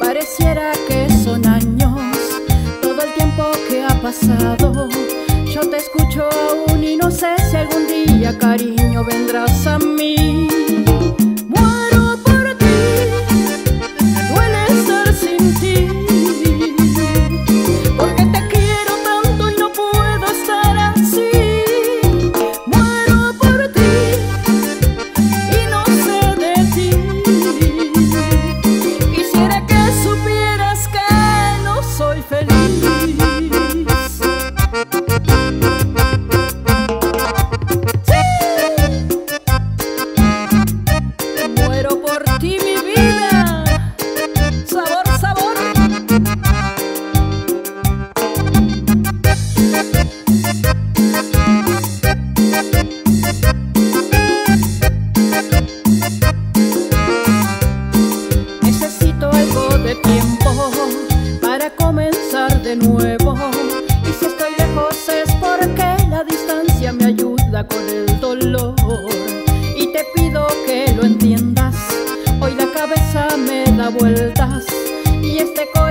Pareciera que son años, todo el tiempo que ha pasado. Yo te escucho aún y no sé si algún día, cariño, vendrás a mí. Para comenzar de nuevo. Y si estoy lejos es porque la distancia me ayuda con el dolor. Y te pido que lo entiendas. Hoy la cabeza me da vueltas y este corazón